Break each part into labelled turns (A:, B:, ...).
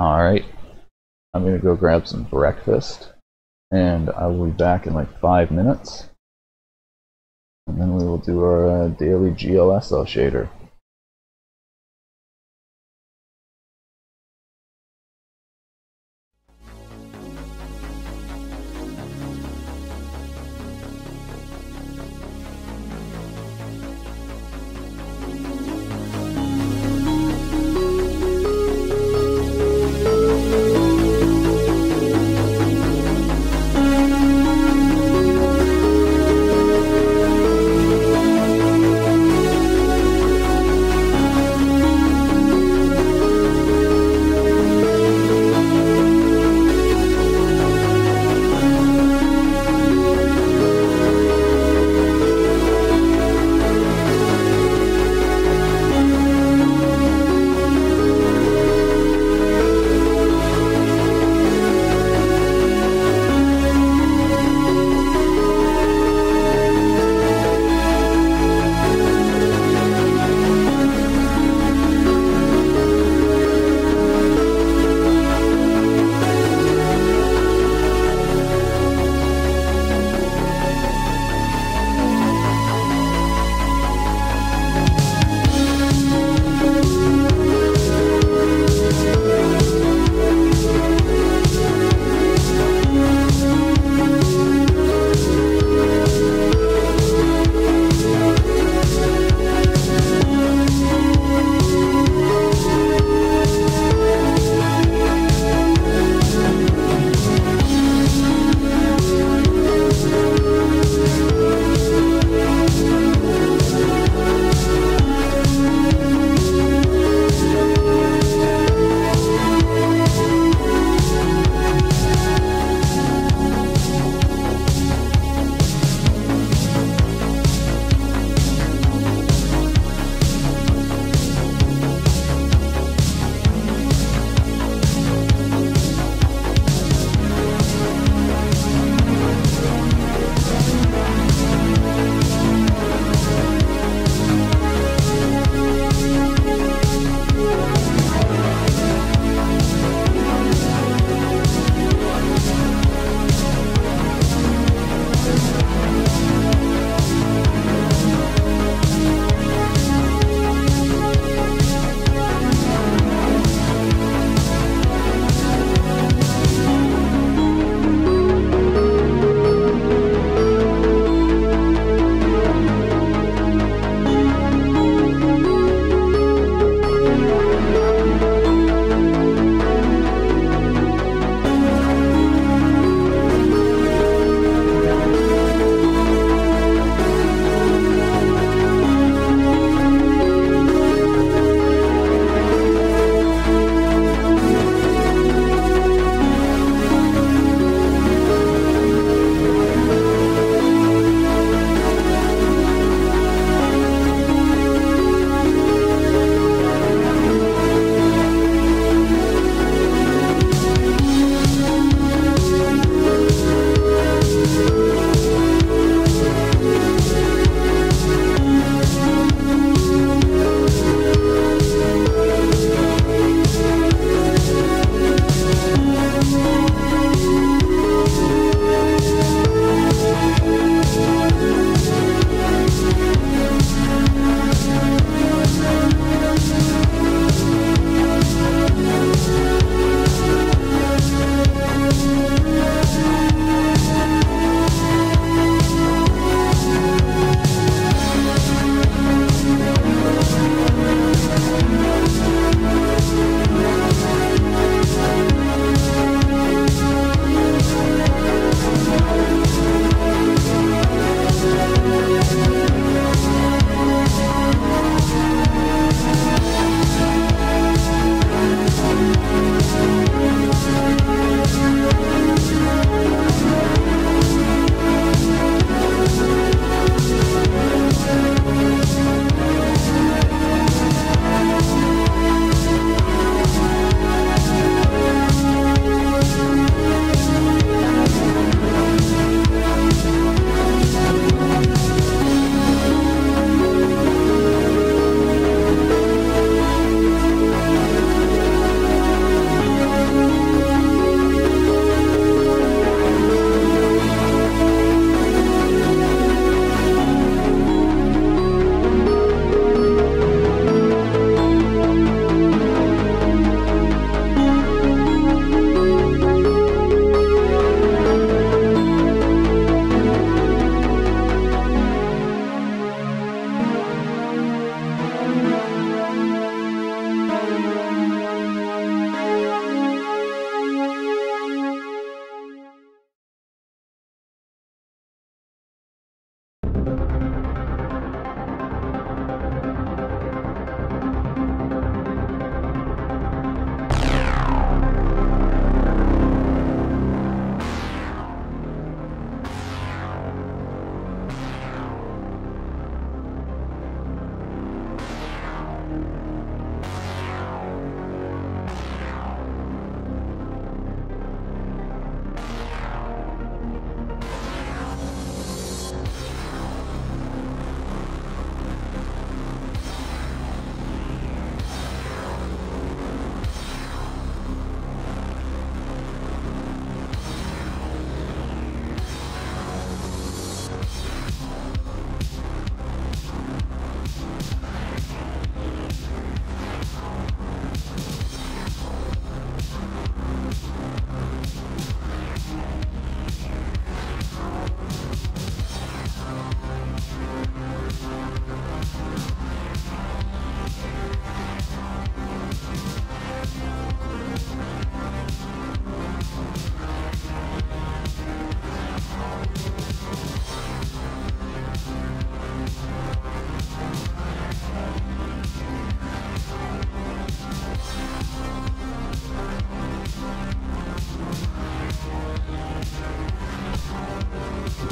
A: Alright. I'm gonna go grab some breakfast. And I will be back in like five minutes. And then we will do our uh, daily GLSL shader.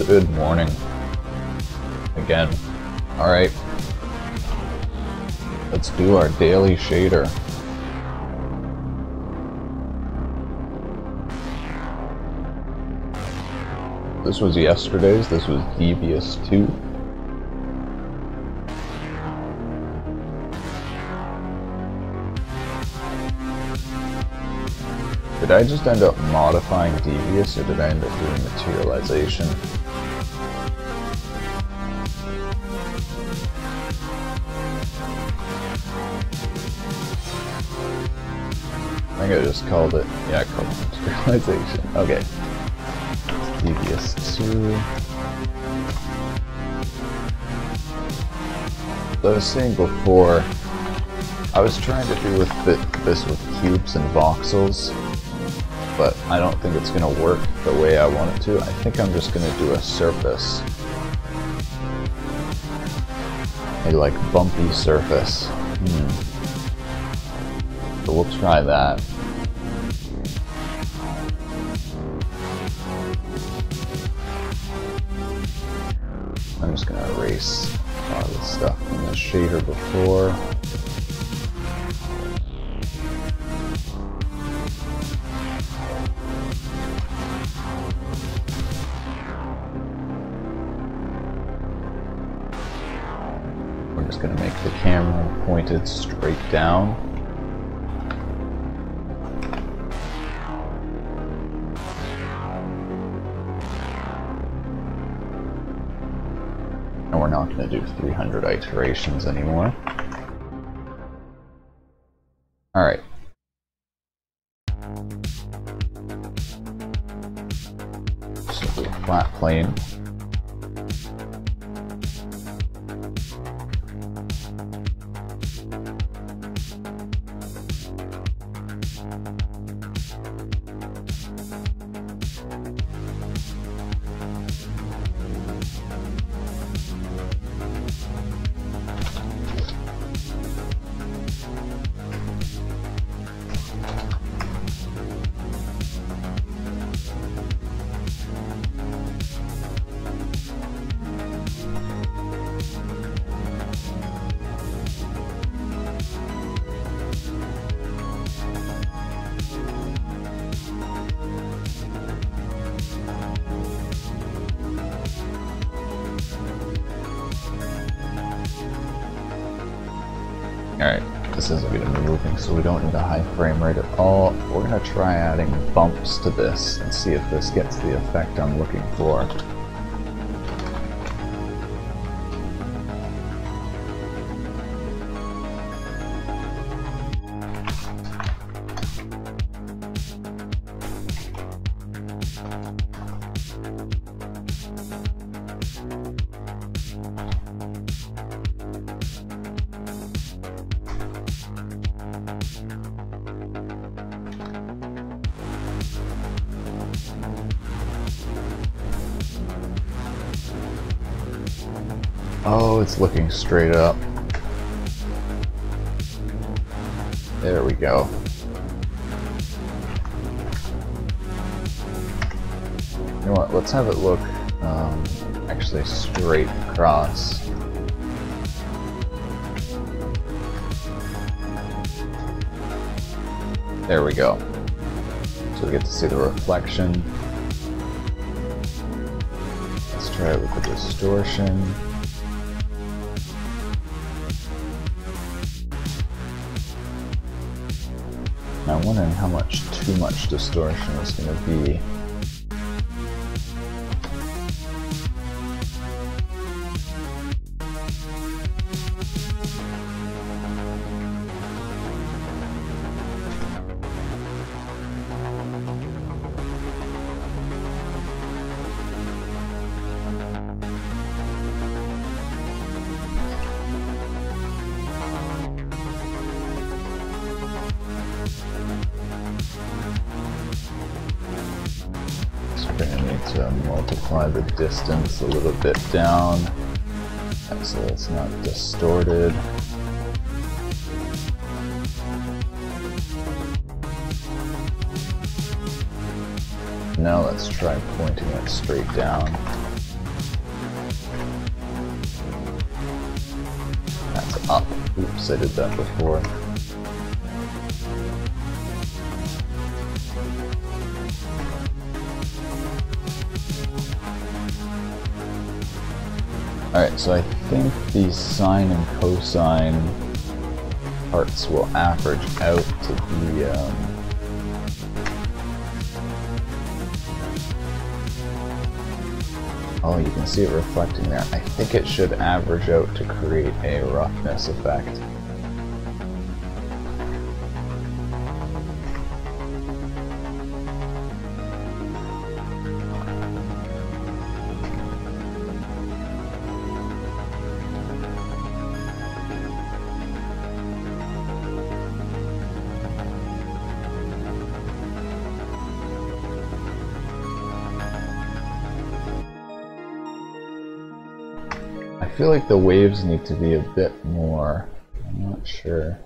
A: Good morning. Again. Alright. Let's do our daily shader. This was yesterday's, this was Devious 2. Did I just end up modifying Devious or did I end up doing materialization? Think I just called it, yeah, I called it materialization. Okay. Devious 2. So I was saying before, I was trying to do with this with cubes and voxels, but I don't think it's going to work the way I want it to. I think I'm just going to do a surface. A like bumpy surface. Hmm. So we'll try that. To this and see if this gets the effect I'm looking for. Straight up. There we go. You know what, let's have it look um, actually straight across. There we go. So we get to see the reflection. Let's try it with the distortion. Much distortion is going to be. a little bit down so it's not distorted. Now let's try pointing it straight down. That's up. Oops, I did that before. So I think the sine and cosine parts will average out to be um, Oh, you can see it reflecting there. I think it should average out to create a roughness effect. Feel like the waves need to be a bit more. I'm not sure.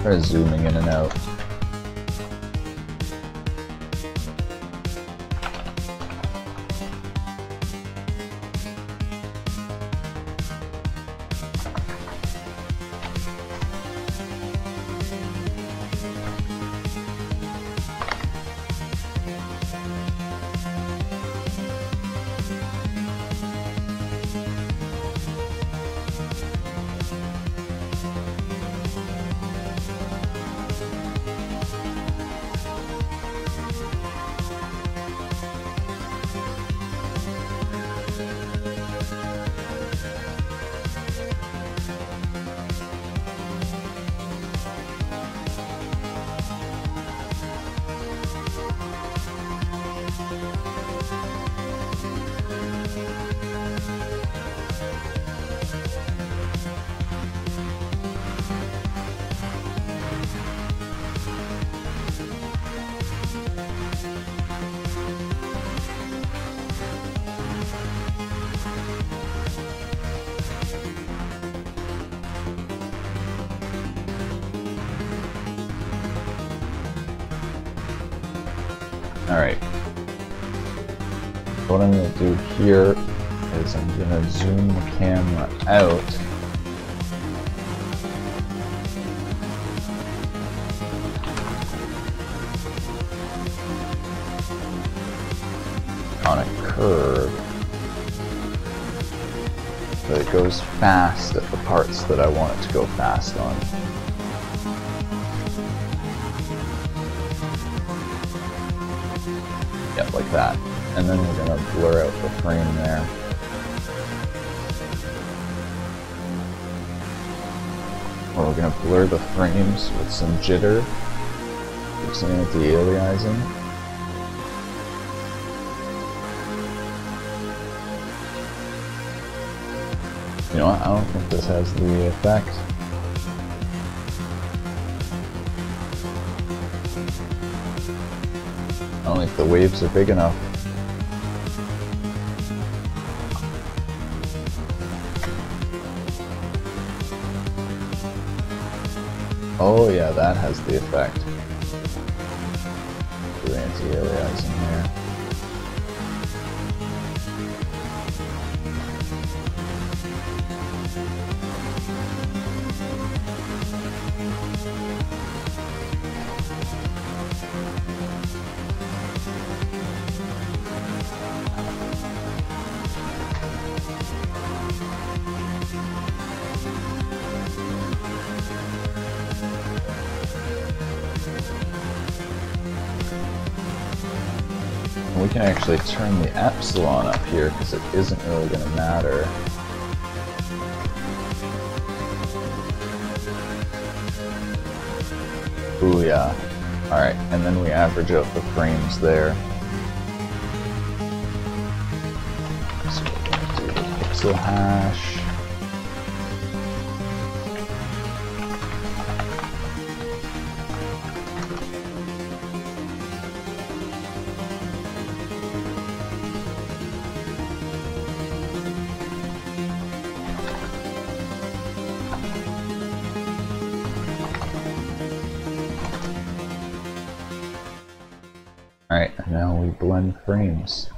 A: Try zooming in and out. Here is I'm going to zoom the camera out. on a curve but it goes fast at the parts that I want it to go fast on. And then we're going to blur out the frame there. Or we're going to blur the frames with some jitter, with some anti-aliasing. You know I don't think this has the effect. I don't think the waves are big enough. Oh yeah, that has the effect. Alright, now we blend frames.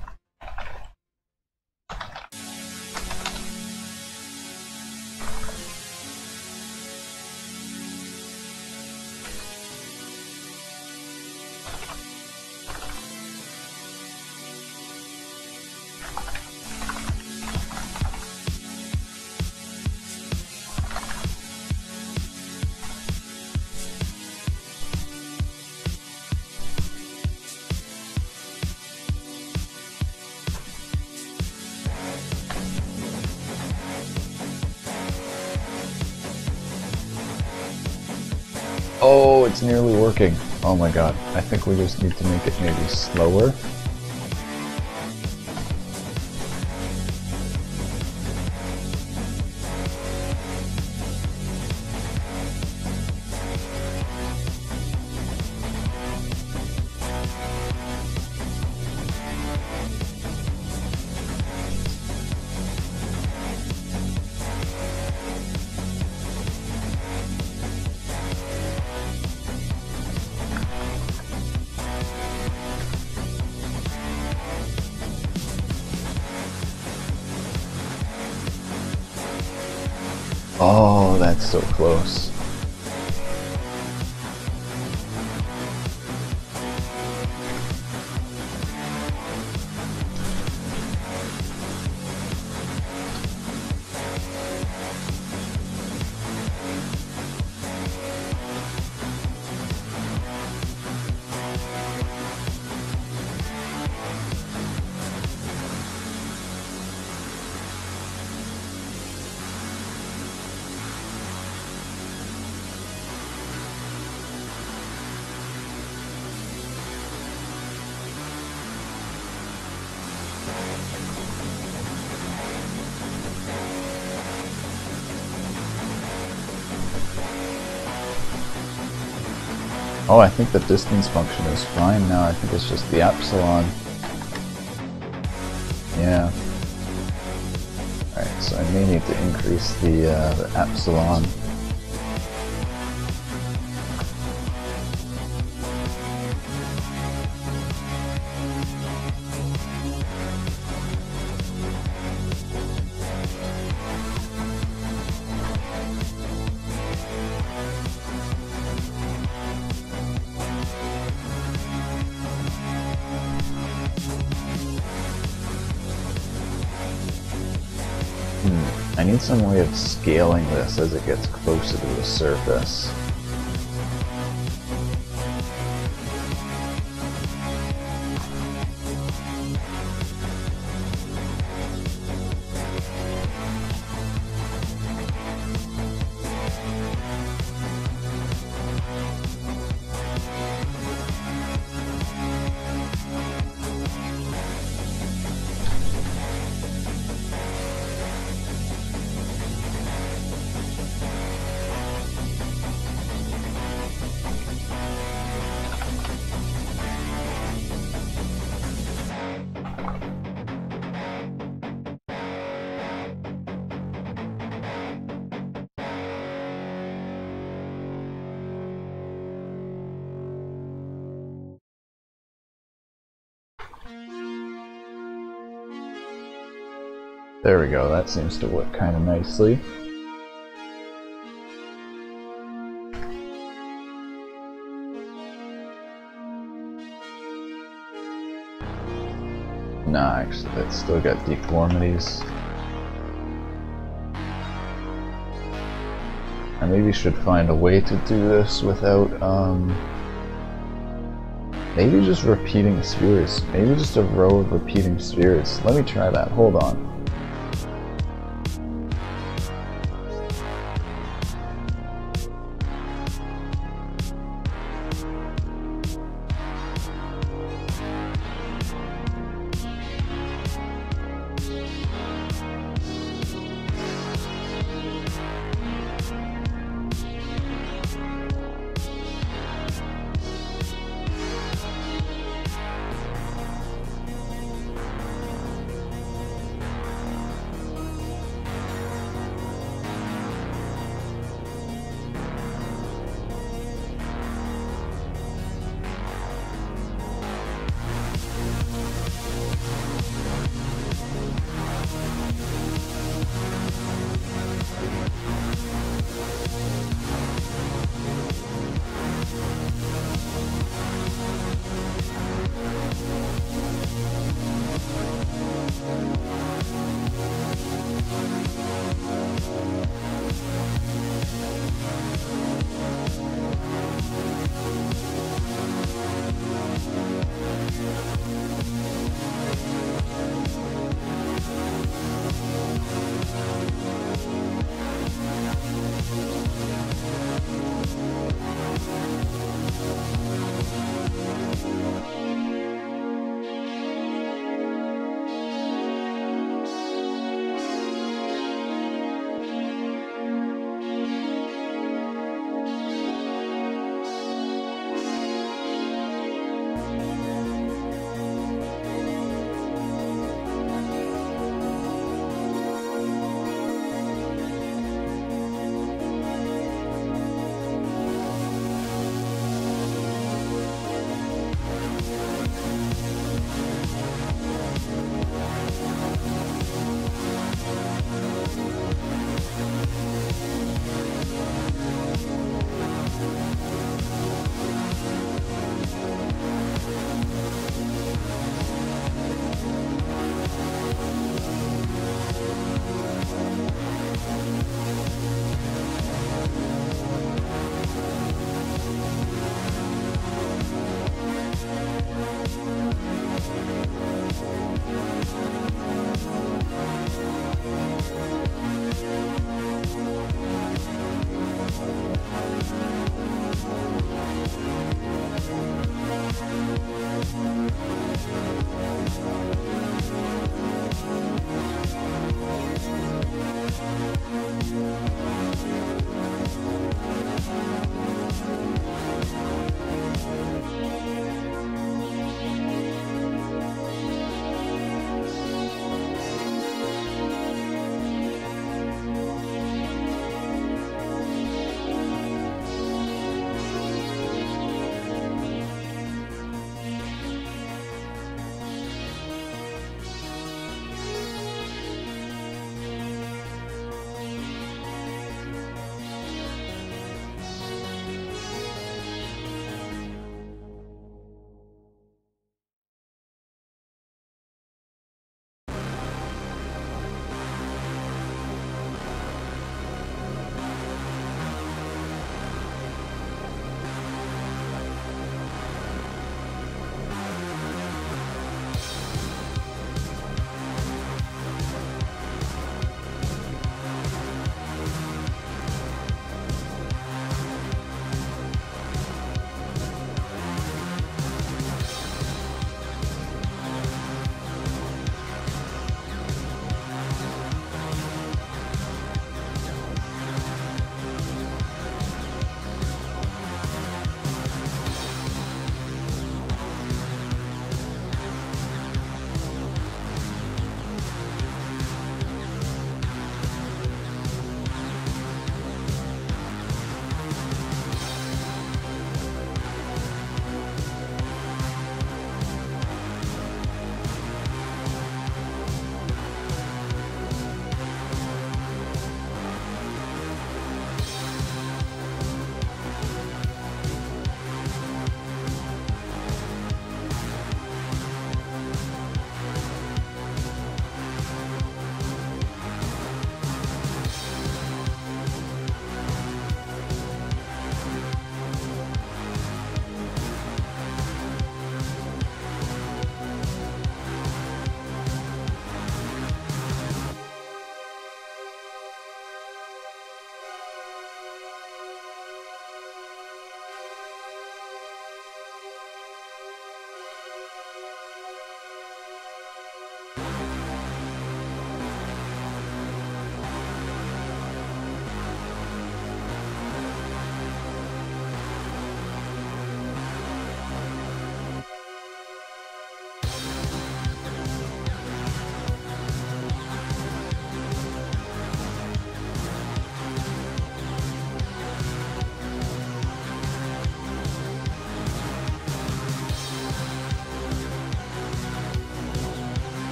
A: It's nearly working. Oh my god. I think we just need to make it maybe slower. Think the distance function is fine now. I think it's just the epsilon. Yeah. Alright, so I may need to increase the, uh, the epsilon. Some way of scaling this as it gets closer to the surface. There we go, that seems to work kind of nicely. Nah, actually, that's still got deformities. I maybe should find a way to do this without, um... Maybe just repeating spheres. Maybe just a row of repeating spheres. Let me try that. Hold on.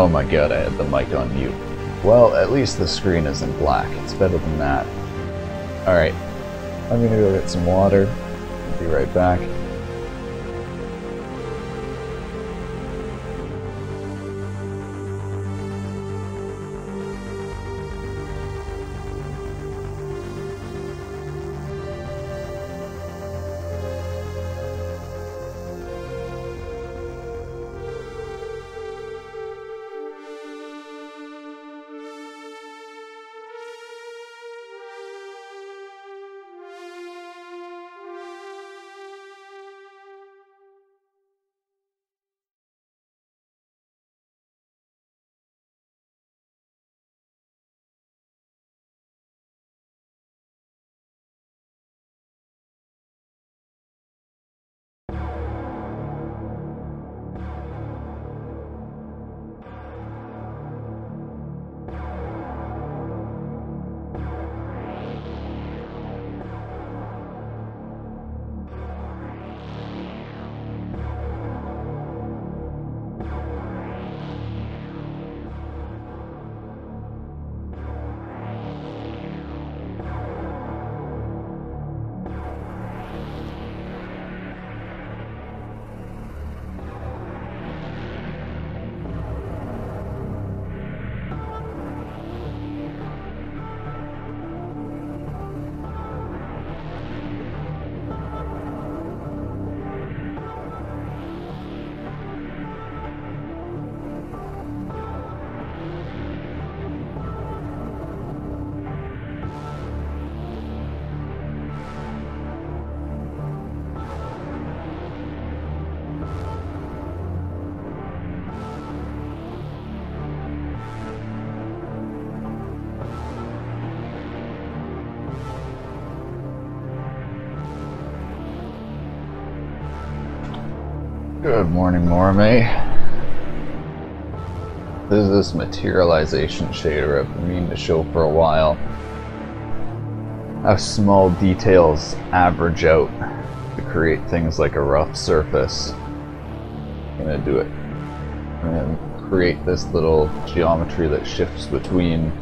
A: Oh my god, I had the mic on mute. Well, at least the screen isn't black. It's better than that. Alright, I'm gonna go get some water. Be right back. Good morning, Morme. This is this materialization shader I've been meaning to show for a while. How small details average out to create things like a rough surface. I'm gonna do it. Gonna create this little geometry that shifts between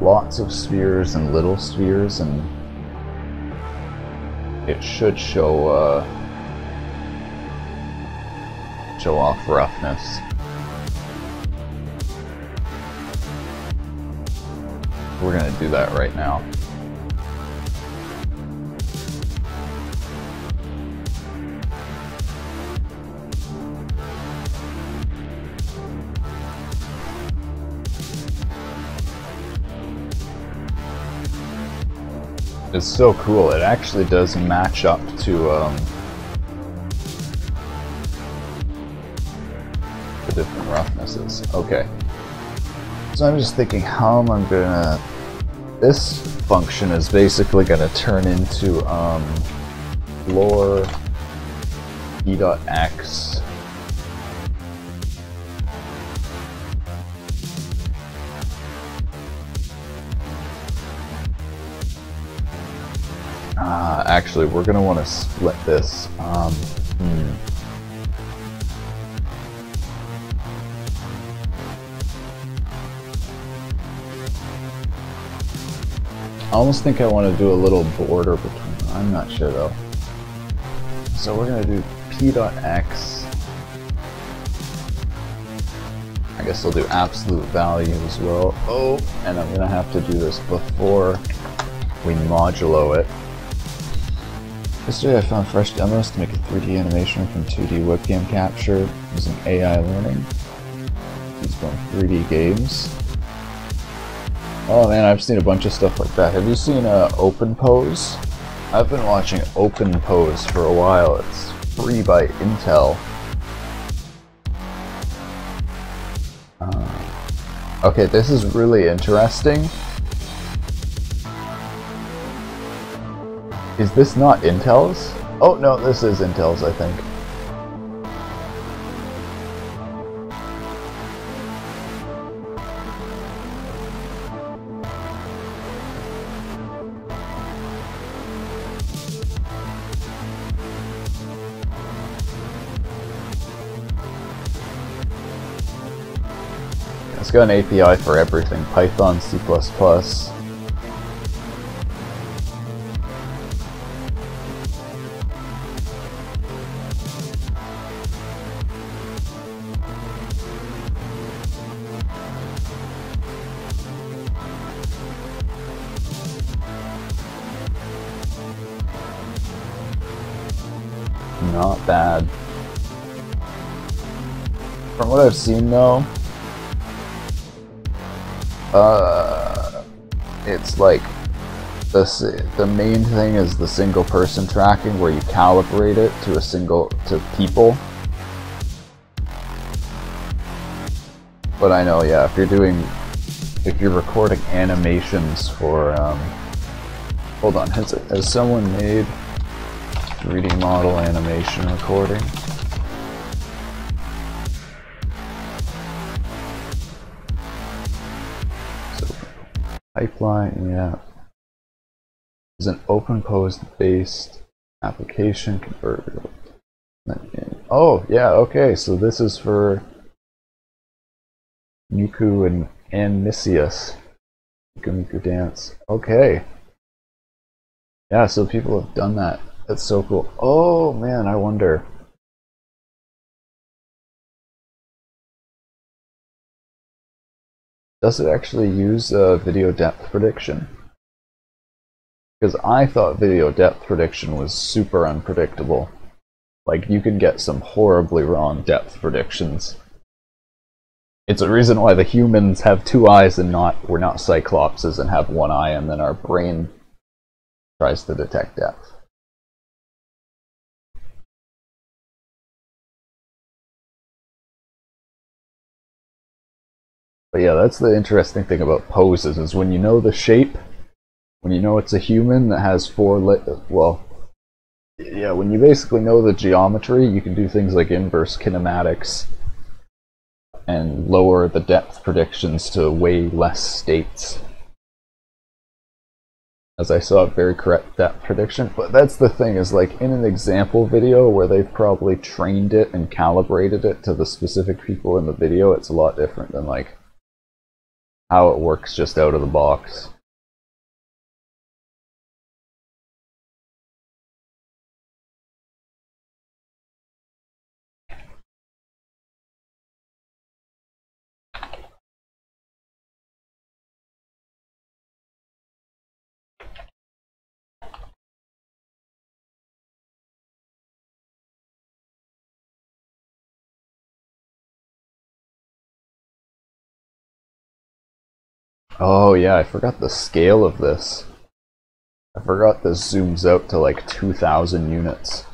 A: lots of spheres and little spheres and it should show uh, show off roughness. We're gonna do that right now. It's so cool. It actually does match up to um, Okay. So I'm just thinking how am I gonna... This function is basically gonna turn into um, floor p.x Uh, actually, we're to want to split this. Um, I almost think I want to do a little border between them. I'm not sure though. So we're going to do p.x. I guess I'll do absolute value as well. Oh, and I'm going to have to do this before we modulo it. Yesterday I found fresh demos to make a 3D animation from 2D webcam capture using AI learning. These one 3D games. Oh man, I've seen a bunch of stuff like that. Have you seen uh, OpenPose? I've been watching OpenPose for a while. It's free by Intel. Uh, okay, this is really interesting. Is this not Intel's? Oh no, this is Intel's, I think. Got an API for everything, Python, C++. Not bad. From what I've seen though, uh, it's like the the main thing is the single person tracking where you calibrate it to a single to people. But I know, yeah, if you're doing if you're recording animations for um, hold on, has has someone made 3D model animation recording? Pipeline, yeah. Is an OpenPose based application converter. Oh, yeah, okay, so this is for Miku and Anicius. Miku Miku Dance. Okay. Yeah, so people have done that. That's so cool. Oh man, I wonder. Does it actually use uh, video depth prediction? Because I thought video depth prediction was super unpredictable. Like, you can get some horribly wrong depth predictions. It's a reason why the humans have two eyes and not we're not cyclopses and have one eye and then our brain tries to detect depth. But yeah, that's the interesting thing about poses is when you know the shape, when you know it's a human that has four lit well, yeah, when you basically know the geometry, you can do things like inverse kinematics and lower the depth predictions to way less states. As I saw a very correct depth prediction, but that's the thing is like in an example video where they've probably trained it and calibrated it to the specific people in the video, it's a lot different than like how it works just out of the box. Oh yeah, I forgot the scale of this. I forgot this zooms out to like 2,000 units.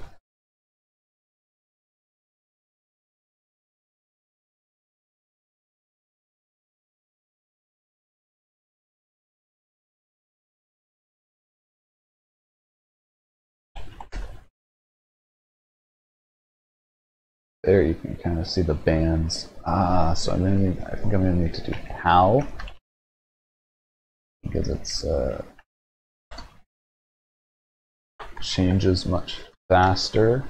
A: There you can kind of see the bands. Ah, so I'm gonna need, I think I'm gonna need to do how because it's uh, changes much faster.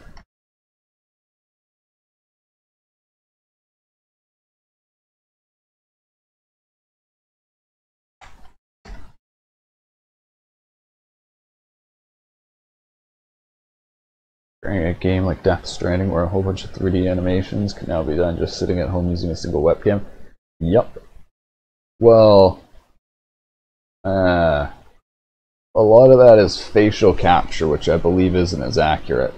A: A game like Death Stranding where a whole bunch of 3D animations can now be done just sitting at home using a single webcam. Yup. Well, uh, a lot of that is facial capture, which I believe isn't as accurate.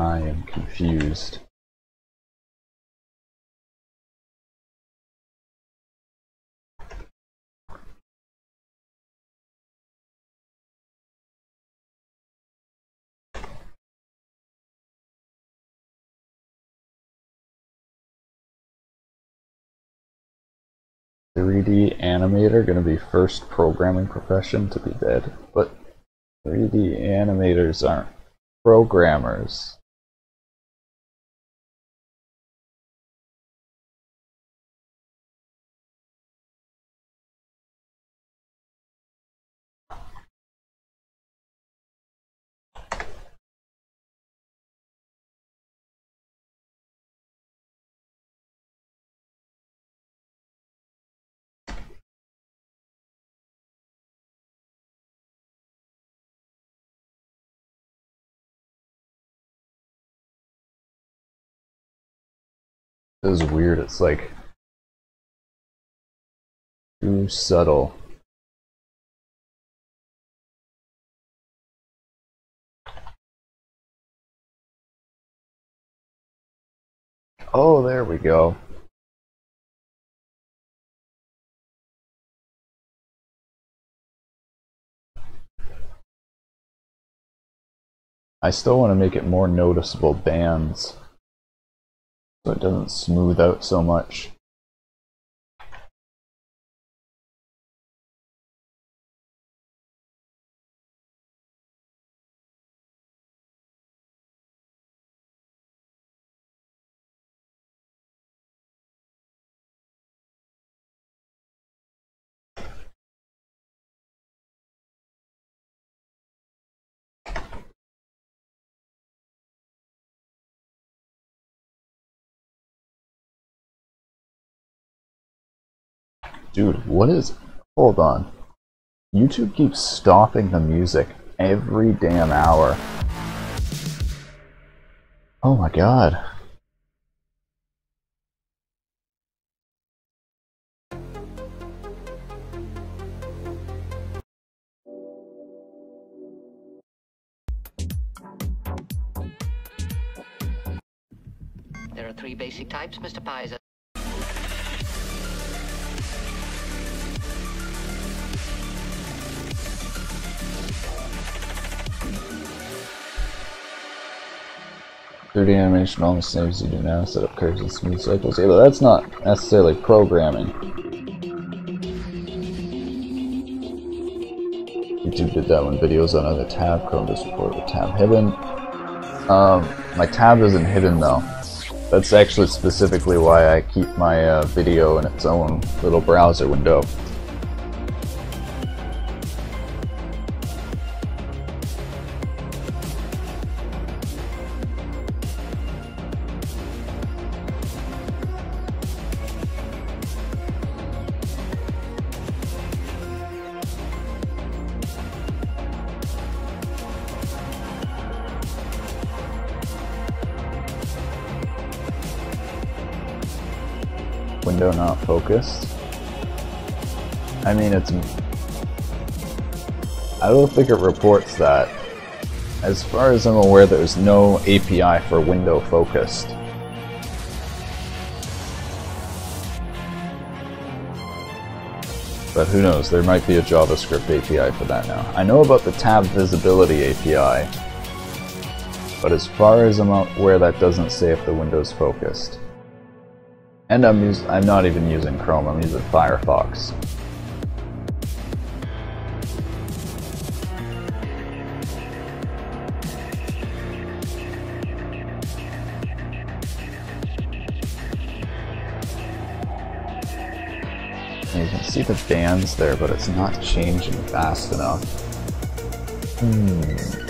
A: I am confused. Three D animator gonna be first programming profession to be dead, but 3D animators aren't programmers. It was weird. It's like too subtle. Oh, there we go. I still want to make it more noticeable bands so it doesn't smooth out so much. Dude, what is... Hold on. YouTube keeps stopping the music every damn hour. Oh my god.
B: There are three basic types, Mr. Pizer.
A: Thirty animation all almost saves you do now, set up curves and smooth cycles. Yeah, but that's not necessarily programming. YouTube did that when videos on other tab, Chrome does support with tab hidden. Um, my tab isn't hidden though. That's actually specifically why I keep my uh, video in its own little browser window focused. I mean, it's... I don't think it reports that. As far as I'm aware, there's no API for window focused. But who knows, there might be a JavaScript API for that now. I know about the tab visibility API, but as far as I'm aware, that doesn't say if the window's focused. And I'm I'm not even using Chrome, I'm using Firefox. And you can see the bands there, but it's not changing fast enough. Hmm.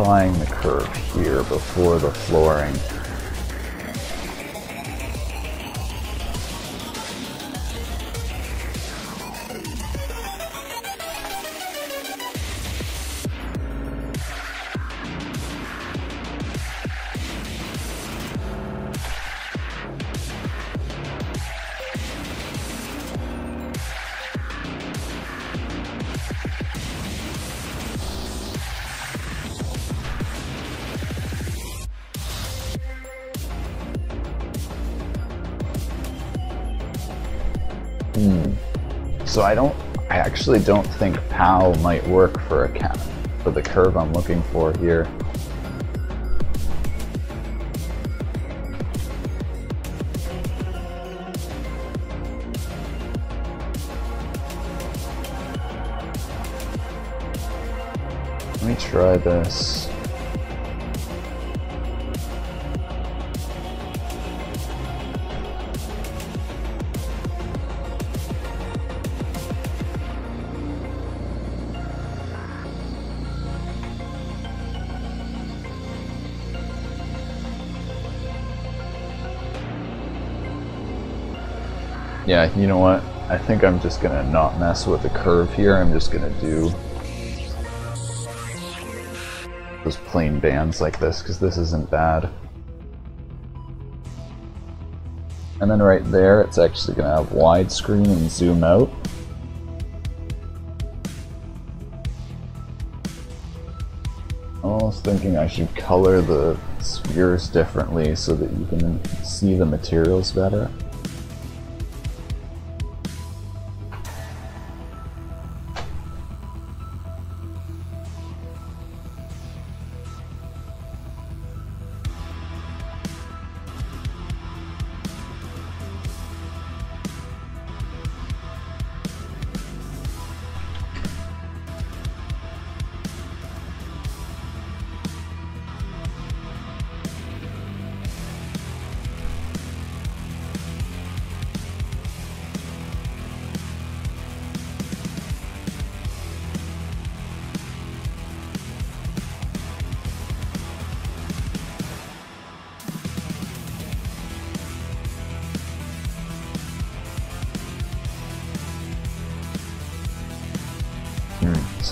A: Applying the curve here before the flooring. Actually don't think POW might work for a cat, for the curve I'm looking for here. Let me try this. Yeah, you know what? I think I'm just gonna not mess with the curve here. I'm just gonna do those plain bands like this because this isn't bad. And then right there, it's actually gonna have widescreen and zoom out. I was thinking I should color the spheres differently so that you can see the materials better.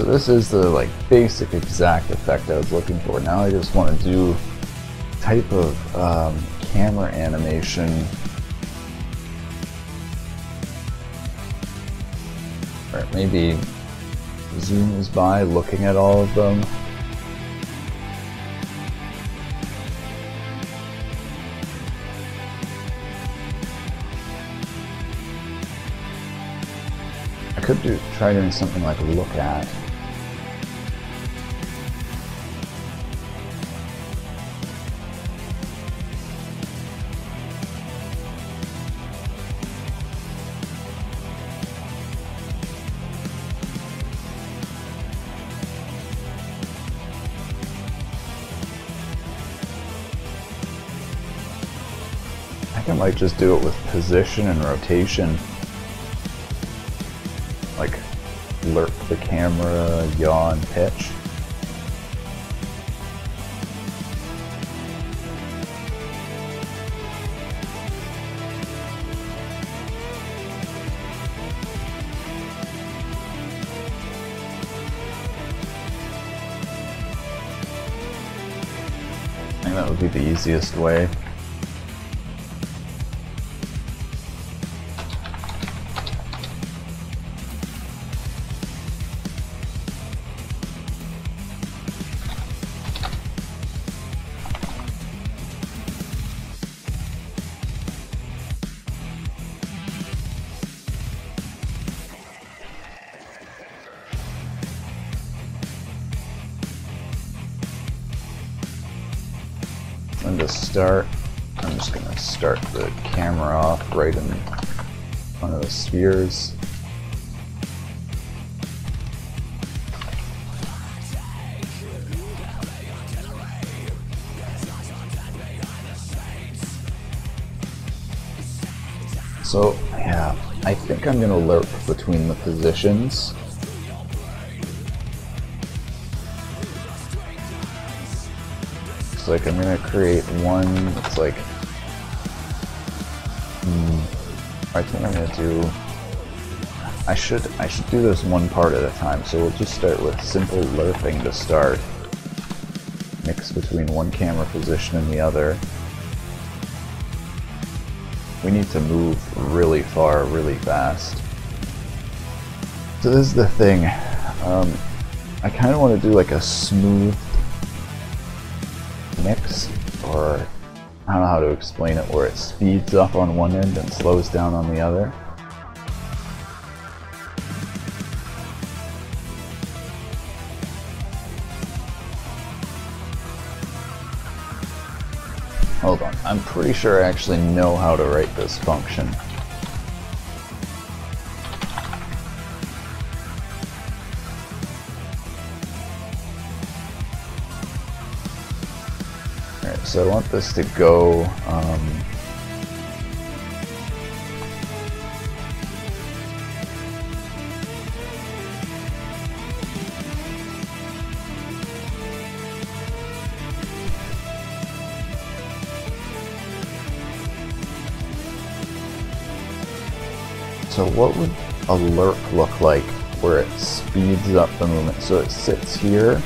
A: This is the like basic exact effect I was looking for. Now I just want to do type of um, camera animation or maybe zooms by looking at all of them. I could do try doing something like look at. Just do it with position and rotation. Like lerp the camera, yaw and pitch. I think that would be the easiest way. Spheres. So, yeah, I think I'm gonna lerp between the positions. It's like I'm gonna create one that's like. Hmm, I think I'm gonna do. I should I should do this one part at a time. So we'll just start with simple lerping to start. Mix between one camera position and the other. We need to move really far, really fast. So this is the thing. Um, I kind of want to do like a smooth mix, or I don't know how to explain it, where it speeds up on one end and slows down on the other. Pretty sure I actually know how to write this function. Alright, so I want this to go, um, what would a lerp look like where it speeds up the movement? So it sits here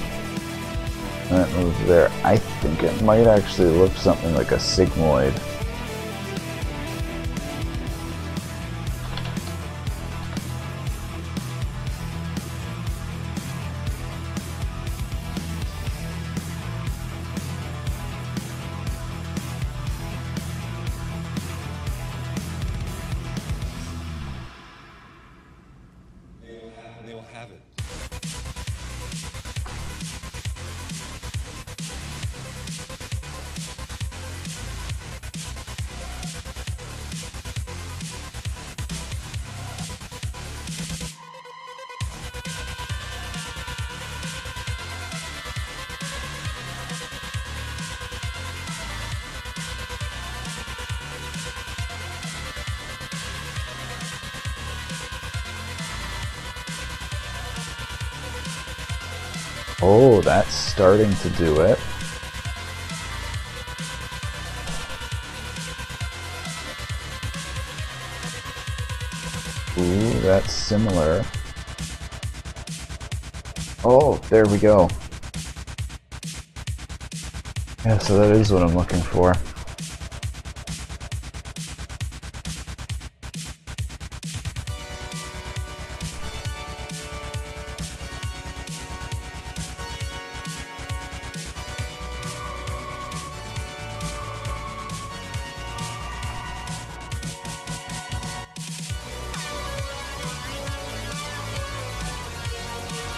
A: and it moves there. I think it might actually look something like a sigmoid. Starting to do it. Ooh, that's similar. Oh, there we go. Yeah, so that is what I'm looking for.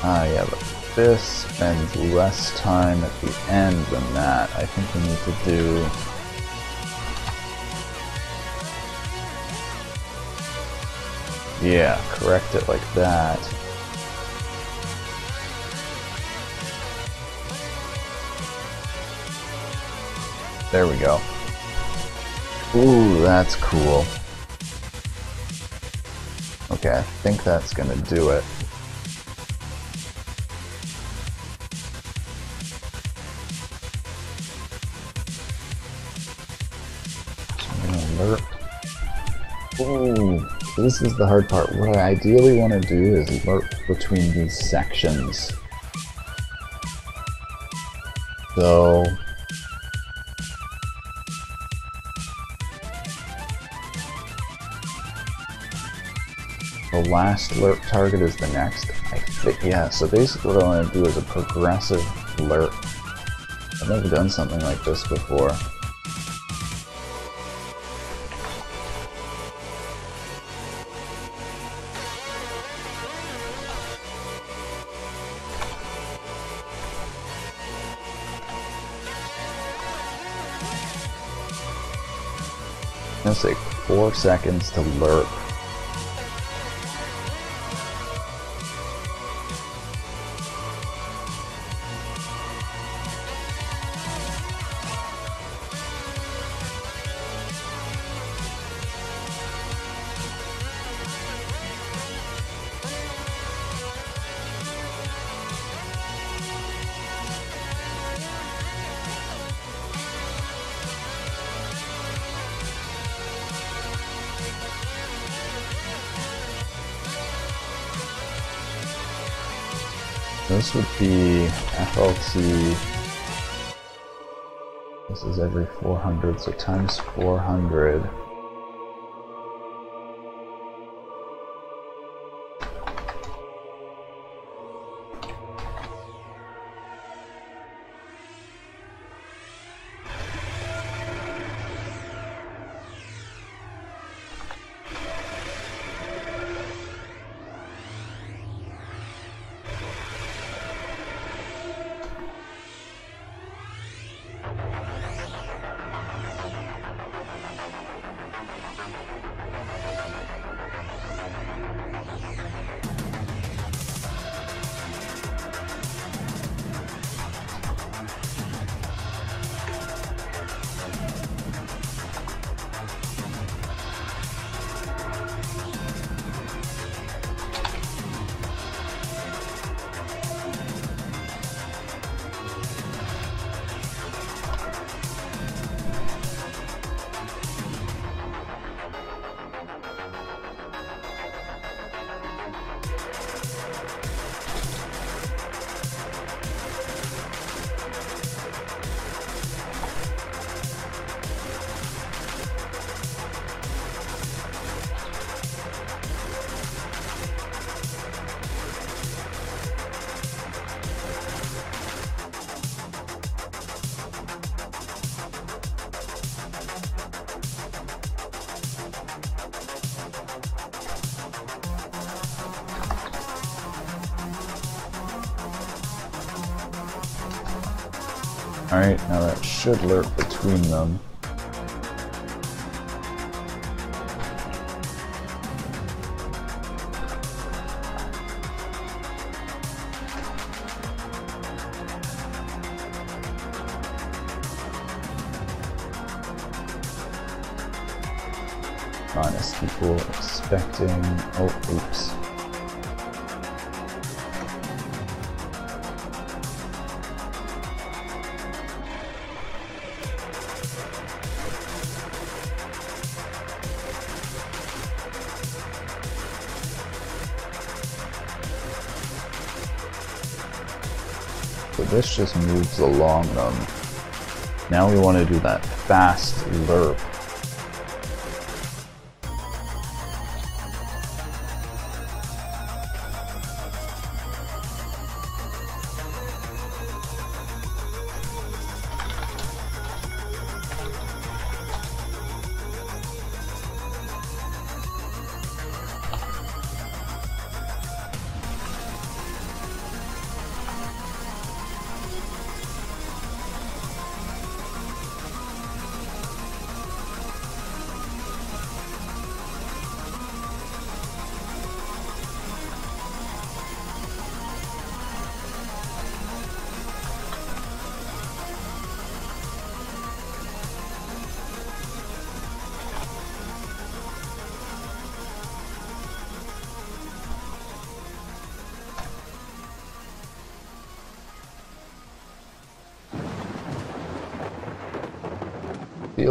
A: Ah, yeah, but this spends less time at the end than that. I think we need to do... Yeah, correct it like that. There we go. Ooh, that's cool. Okay, I think that's gonna do it. This is the hard part. What I ideally want to do is lerp between these sections. So... The last lerp target is the next. I think, yeah, so basically what I want to do is a progressive lerp. I've never done something like this before. Seconds to lerp. This would be FLT. This is every 400, so times 400. Alright, now that should lerp between them. Just moves along them. Now we want to do that fast lerp.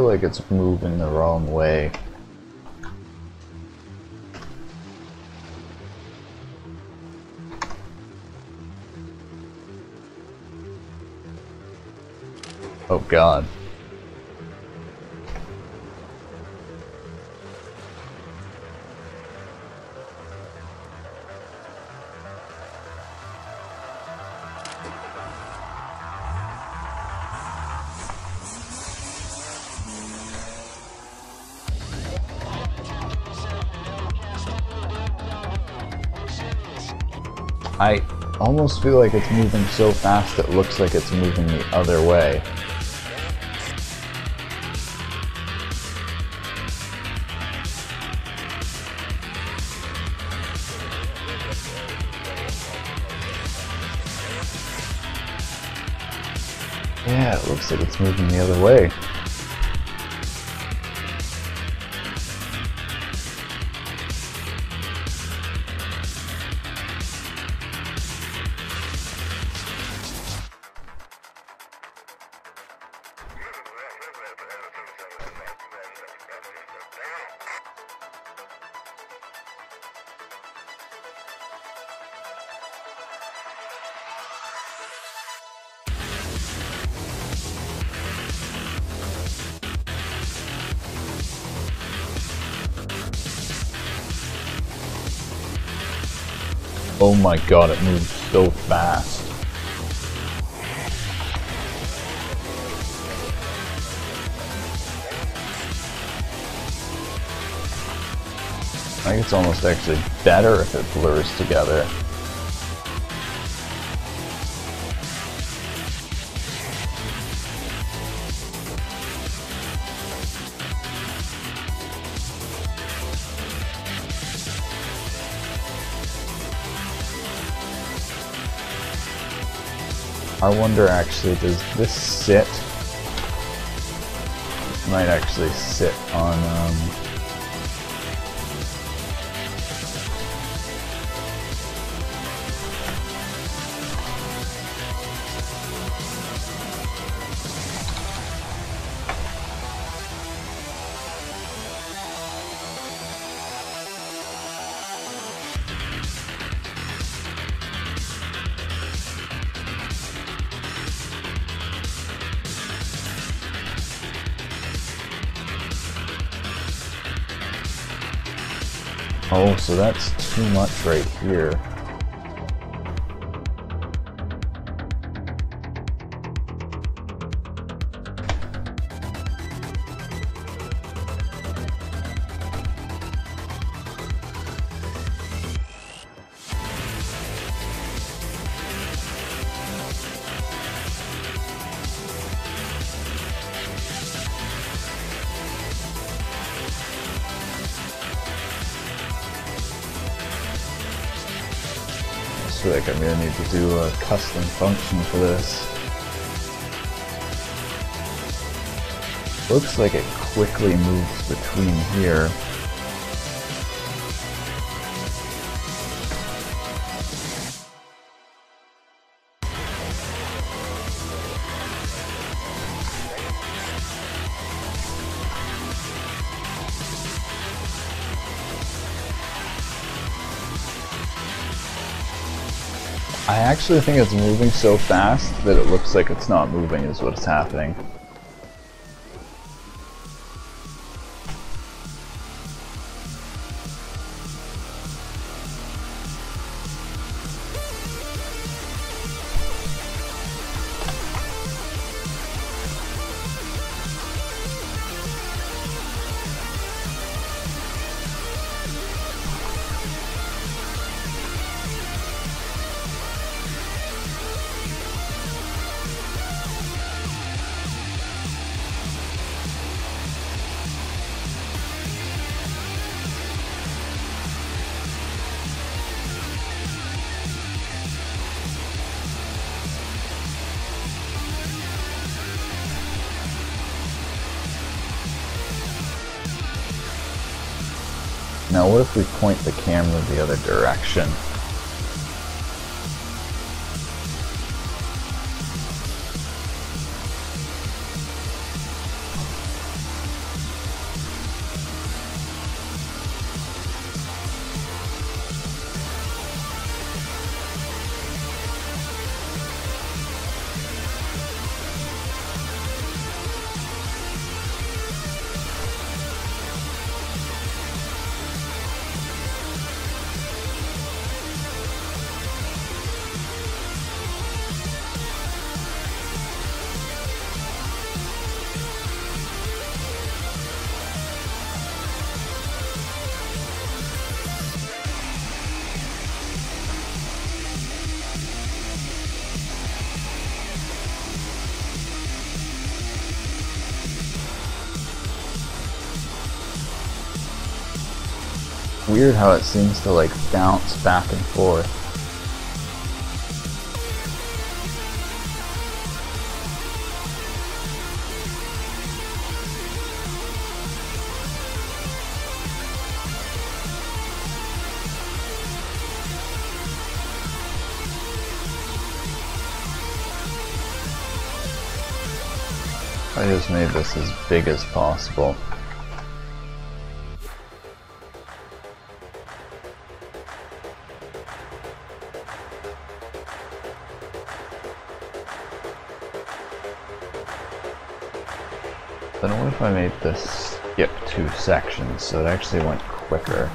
A: Feel like it's moving the wrong way. Oh god. Almost feel like it's moving so fast it looks like it's moving the other way. Yeah, it looks like it's moving the other way. Oh my god, it moves so fast. I think it's almost actually better if it blurs together. I wonder actually, does this sit? This might actually sit on, um, so that's too much right here. Custom function for this. Looks like it quickly moves between here. Actually think it's moving so fast that it looks like it's not moving is what's happening. Now what if we point the camera the other direction? How it seems to like bounce back and forth. I just made this as big as possible. This skip two sections so it actually went quicker?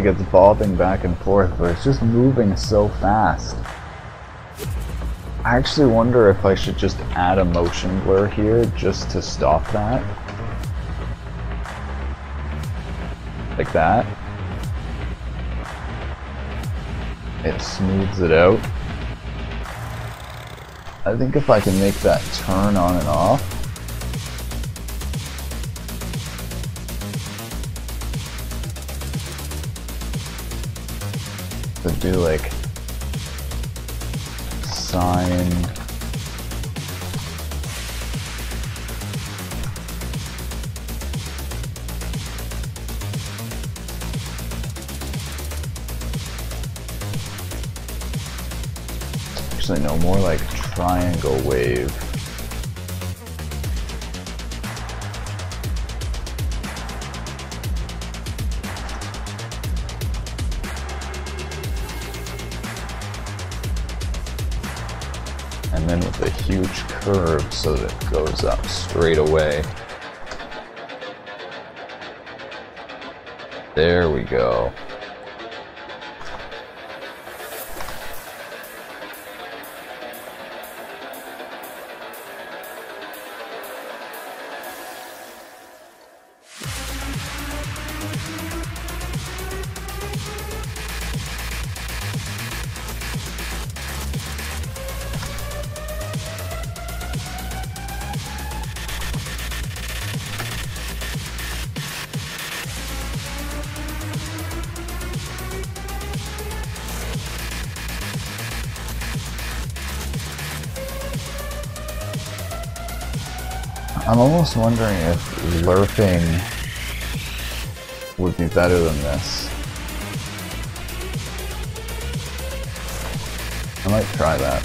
A: Like it's bobbing back and forth, but it's just moving so fast. I actually wonder if I should just add a motion blur here just to stop that. Like that. It smooths it out. I think if I can make that turn on and off, to do like sine Actually, no, more like triangle wave. So that it goes up straight away. There we go. Almost wondering if lerping would be better than this. I might try that.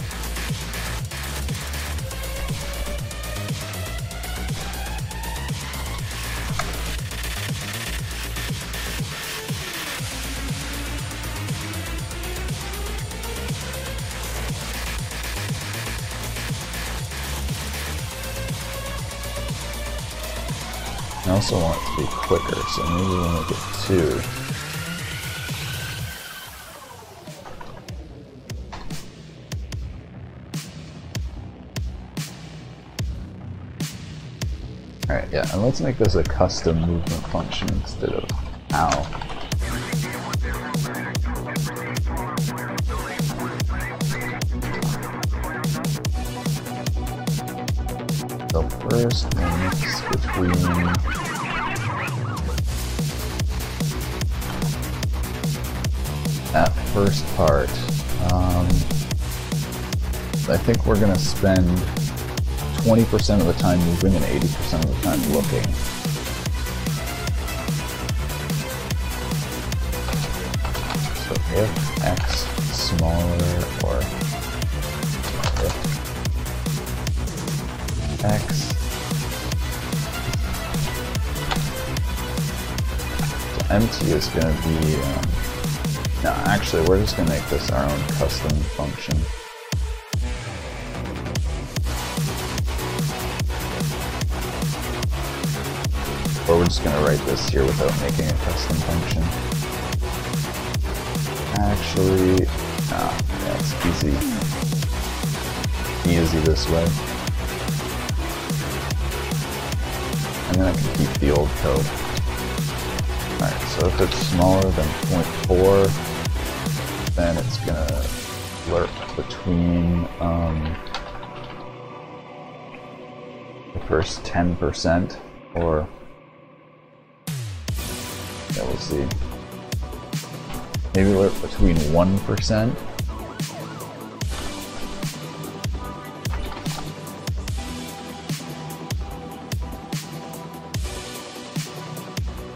A: Also want it to be quicker, so maybe we'll make it two. Alright, yeah, and let's make this a custom movement function instead of ow. So first mix between first part. Um, I think we're gonna spend 20% of the time moving and 80% of the time looking. So if x smaller or if x empty is going to be um, actually we're just going to make this our own custom function. Or we're just going to write this here without making a custom function. Actually ah, it's easy. Easy this way. And then I can keep the old code. Alright, so if it's smaller than 0.4, then it's gonna lerp between um, the first 10% or yeah, we'll see. Maybe lerp between 1%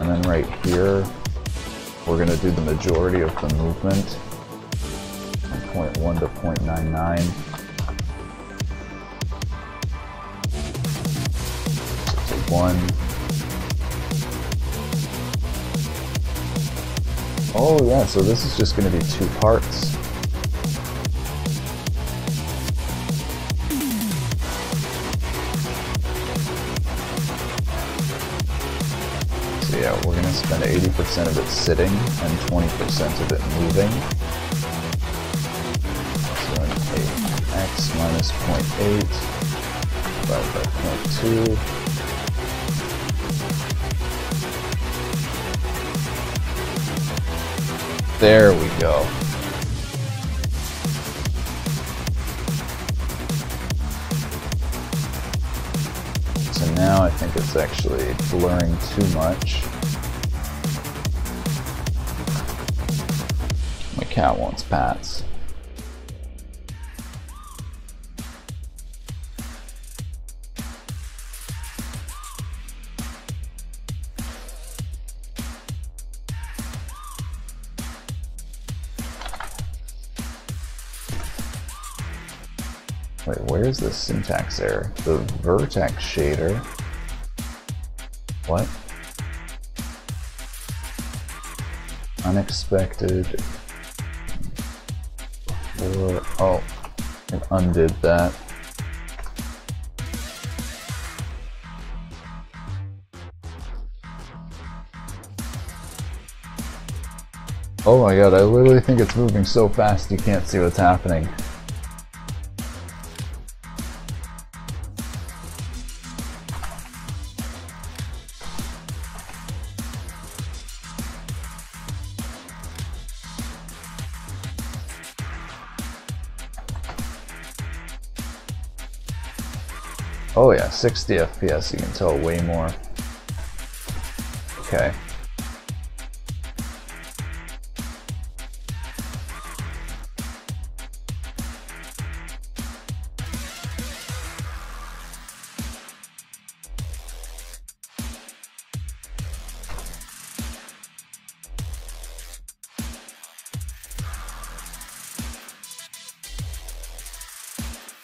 A: And then right here, we're going to do the majority of the movement 0.1 to 0.99. So one. Oh yeah, so this is just going to be two parts. So yeah, we're gonna spend 80% of it sitting and 20% of it moving. Minus 0.8 divided by 0.2. There we go. So now I think it's actually blurring too much. My cat wants pats. Syntax error? The vertex shader. What? Unexpected. Or, oh, it undid that. Oh my god, I literally think it's moving so fast you can't see what's happening. 60 FPS, you can tell way more. Okay.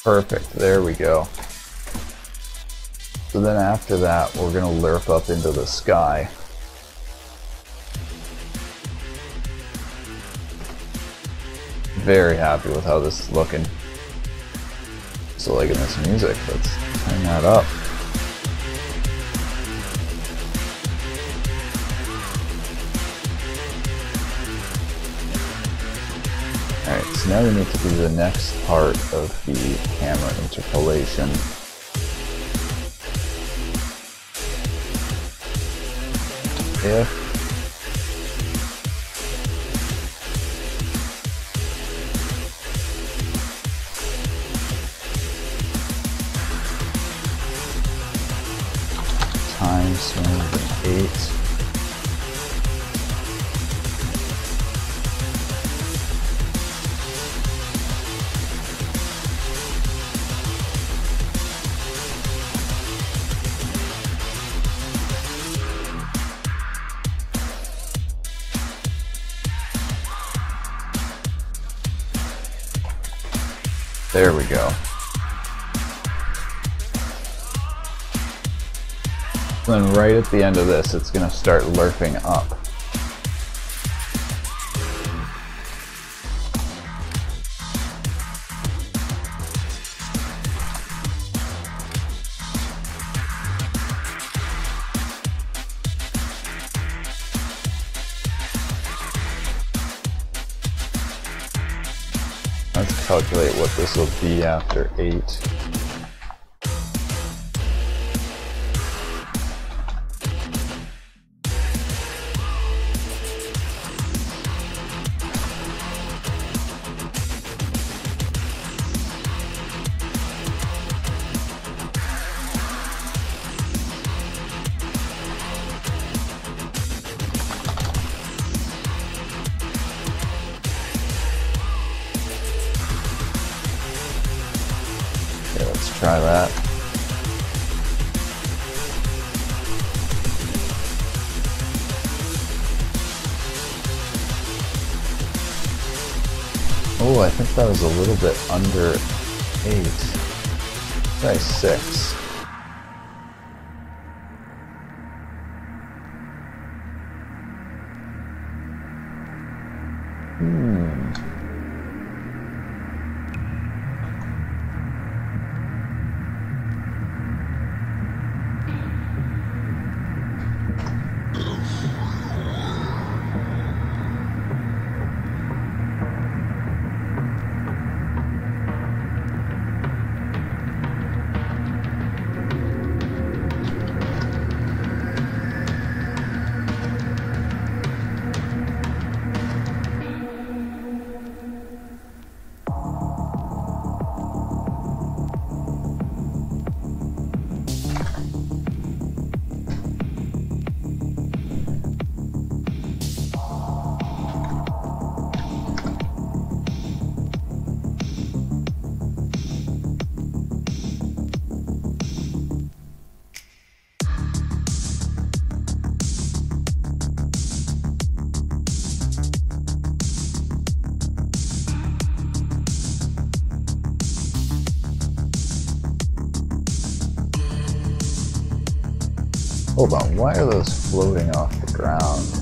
A: Perfect, there we go. So then after that, we're gonna lerp up into the sky. Very happy with how this is looking. Still liking this music, let's turn that up. Alright, so now we need to do the next part of the camera interpolation. If The end of this, it's going to start lerping up. Let's calculate what this will be after 8. Under Hold on, why are those floating off the ground?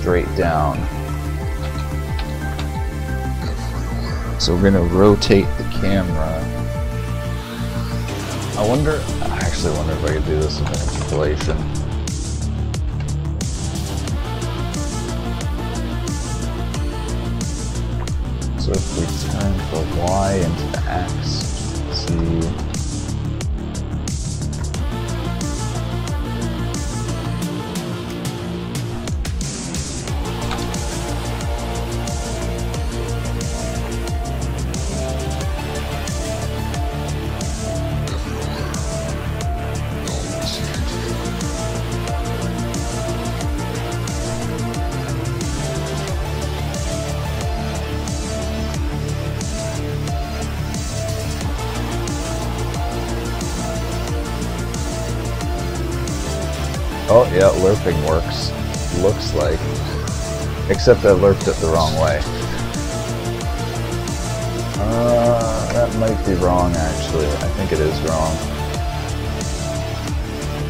A: Straight down. So we're gonna rotate the camera. I wonder, I actually wonder if I could do this with an interpolation. So if we turn the Y into the X, Except I lerped it the wrong way. Uh, that might be wrong actually. I think it is wrong.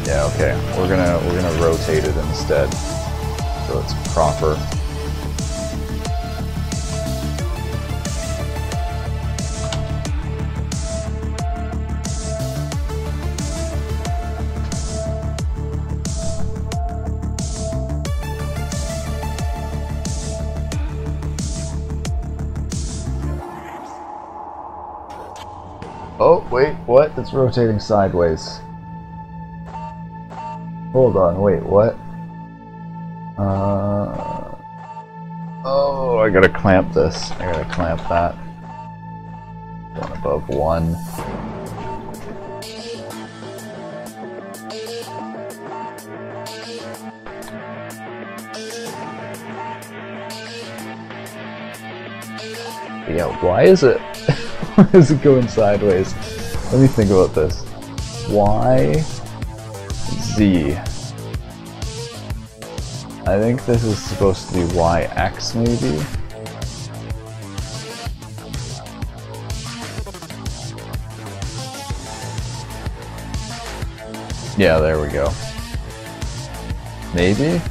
A: Yeah, okay. We're gonna we're gonna rotate it instead. So it's proper. It's rotating sideways. Hold on, wait, what? Uh, oh, I gotta clamp this. I gotta clamp that. One above one. Yeah, why is it why is it going sideways? Let me think about this. Y Z. I think this is supposed to be YX maybe. Yeah, there we go. Maybe?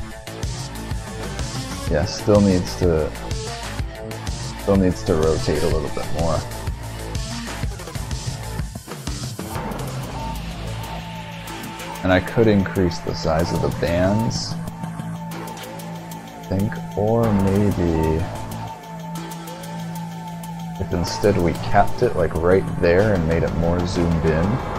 A: Yeah, still needs to still needs to rotate a little bit more. And I could increase the size of the bands. I think, or maybe if instead we capped it like right there and made it more zoomed in.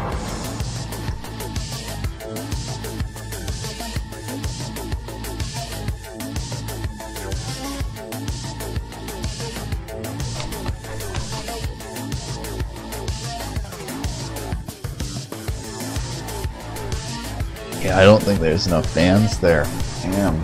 A: there's enough fans there. Damn.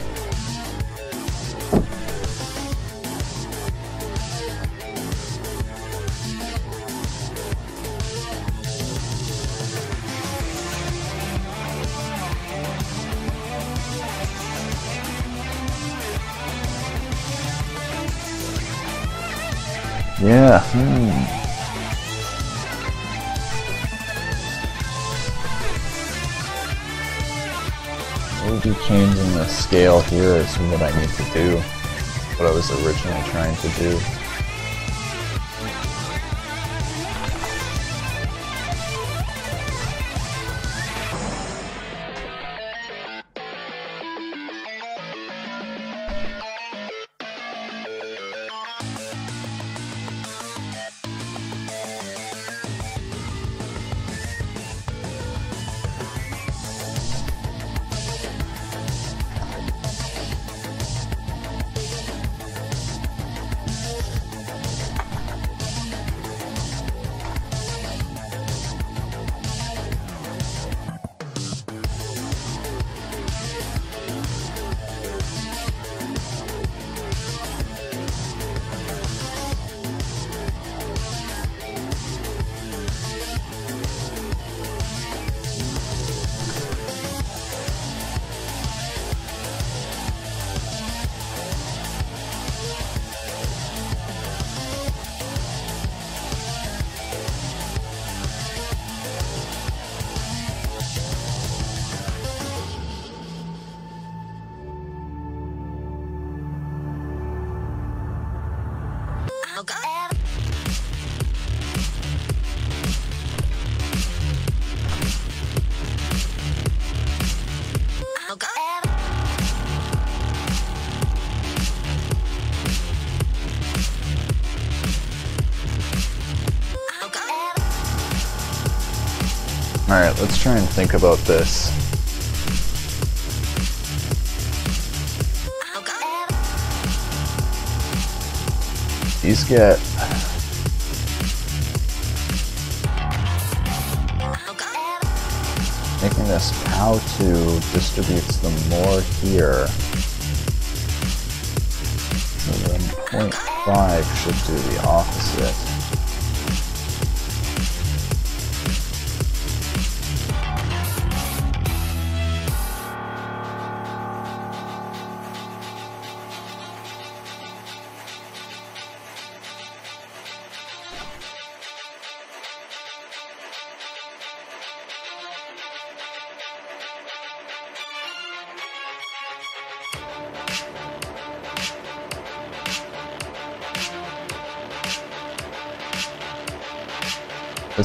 A: Yeah. Hmm. Changing the scale here is what I need to do. What I was originally trying to do. Let's try and think about this. These get... Making this how to distributes them more here. So then 0.5 should do the opposite.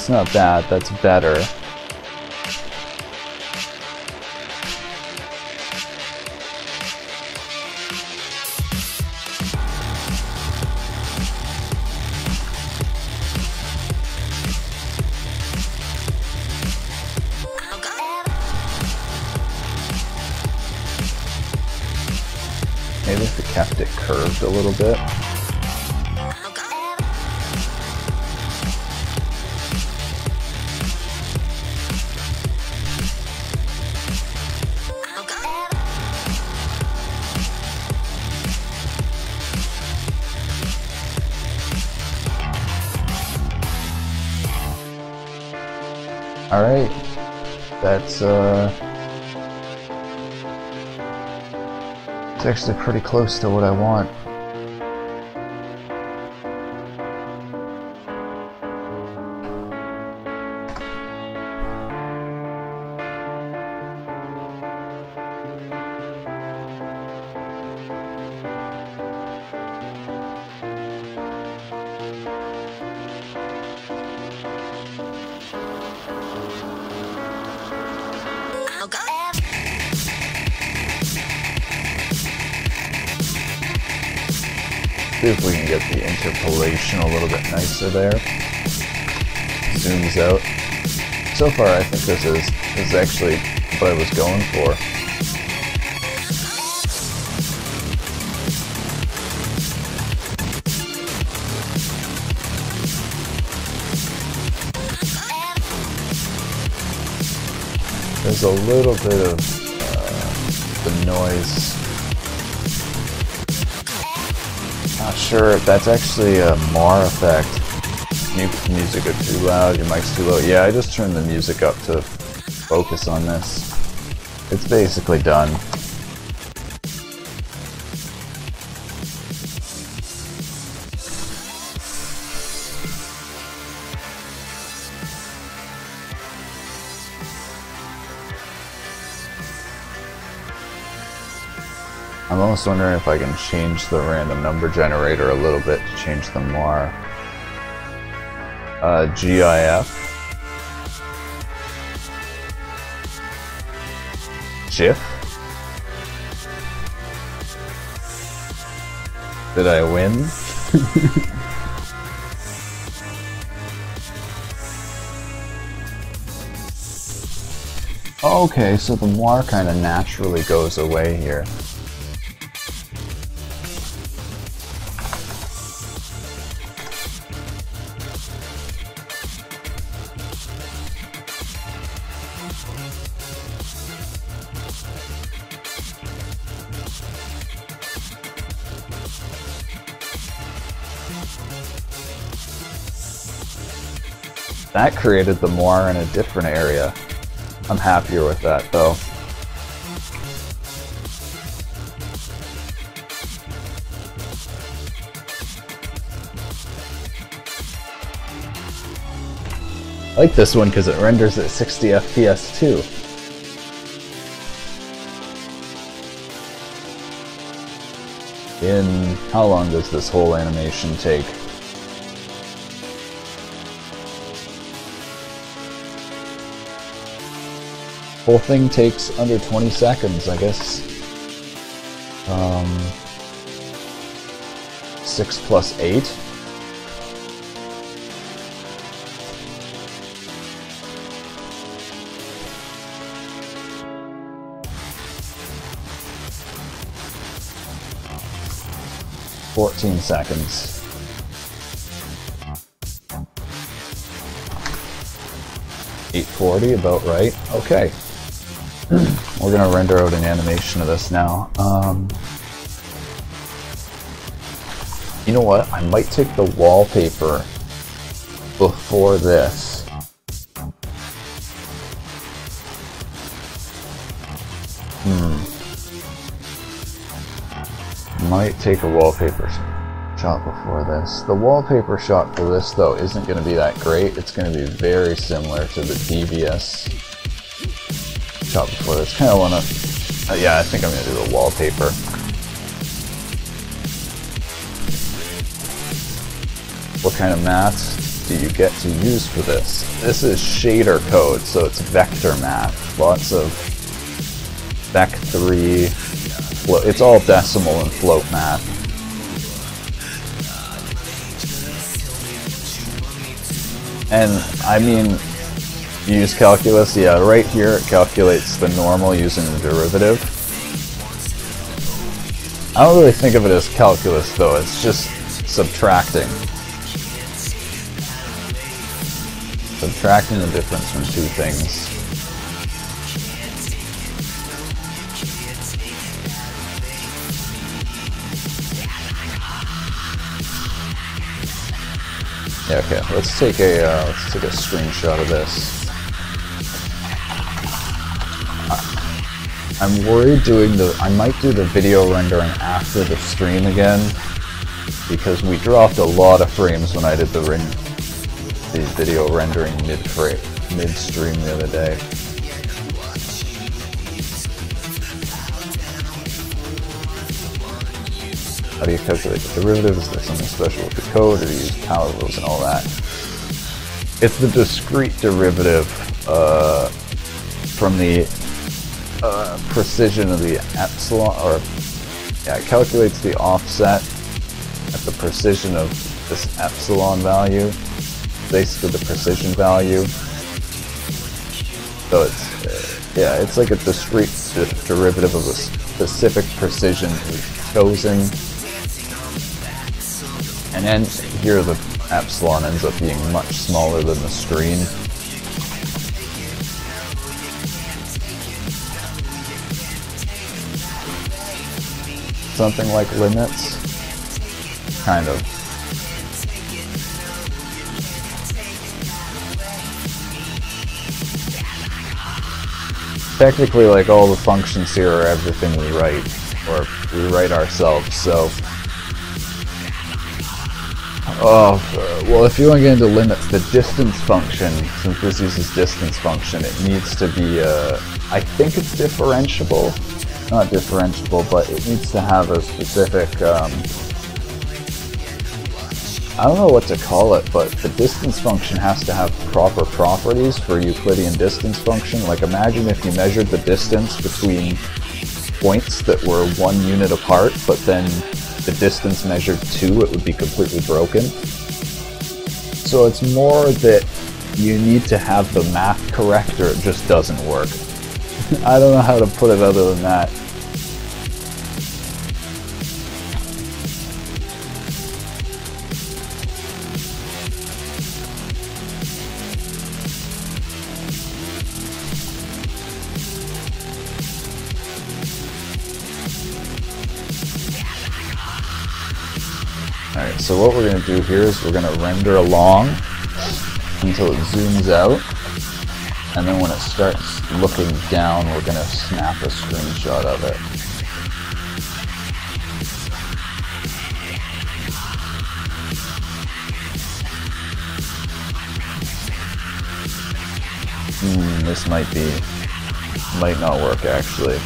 A: That's not bad, that's better. Actually pretty close to what I want. Is actually what I was going for. There's a little bit of uh, the noise. Not sure if that's actually a moiré effect. The music is too loud, your mic's too low. Yeah, I just turned the music up to focus on this. It's basically done. I'm almost wondering if I can change the random number generator a little bit to change them more. Uh, GIF. GIF? Did I win? okay, so the moiré kind of naturally goes away here. That created the moiré in a different area. I'm happier with that though. I like this one because it renders at 60 FPS too. In how long does this whole animation take? Whole thing takes under 20 seconds, I guess. Um, 6 plus 8? Fourteen seconds. Eight forty, about right. Okay. We're gonna render out an animation of this now. Um, you know what? I might take the wallpaper before this. Hmm. Might take a wallpaper shot before this. The wallpaper shot for this, though, isn't going to be that great. It's going to be very similar to the DBS shot before this. Kind of want to... Uh, yeah, I think I'm going to do the wallpaper. What kind of math do you get to use for this? This is shader code, so it's vector math. Lots of vec3, it's all decimal and float math. And I mean, use calculus, yeah, right here it calculates the normal using the derivative. I don't really think of it as calculus though, it's just subtracting. Subtracting the difference from two things. Yeah, okay, let's take a uh, let's take a screenshot of this. I'm worried doing the I might do the video rendering after the stream again because we dropped a lot of frames when I did the the video rendering mid frame mid stream the other day. How do you calculate the derivative? Is there something special with the code, or do you use power rules and all that? It's the discrete derivative uh, from the uh, precision of the epsilon, or yeah, it calculates the offset at the precision of this epsilon value, to the precision value. So it's uh, yeah, it's like a discrete derivative of a specific precision we've chosen and then here the epsilon ends up being much smaller than the screen. Something like limits? Kind of. Technically, like all the functions here are everything we write, or we write ourselves, so Oh, well, if you want to get into limits, the distance function, since this uses distance function, it needs to be, uh, I think it's differentiable. Not differentiable, but it needs to have a specific, um, I don't know what to call it, but the distance function has to have proper properties for Euclidean distance function. Like imagine if you measured the distance between points that were one unit apart, but then the distance measured two, it would be completely broken. So it's more that you need to have the math correct or it just doesn't work. I don't know how to put it other than that. Alright, so what we're going to do here is we're going to render along until it zooms out. And then when it starts looking down, we're going to snap a screenshot of it. Hmm, this might be, might not work actually.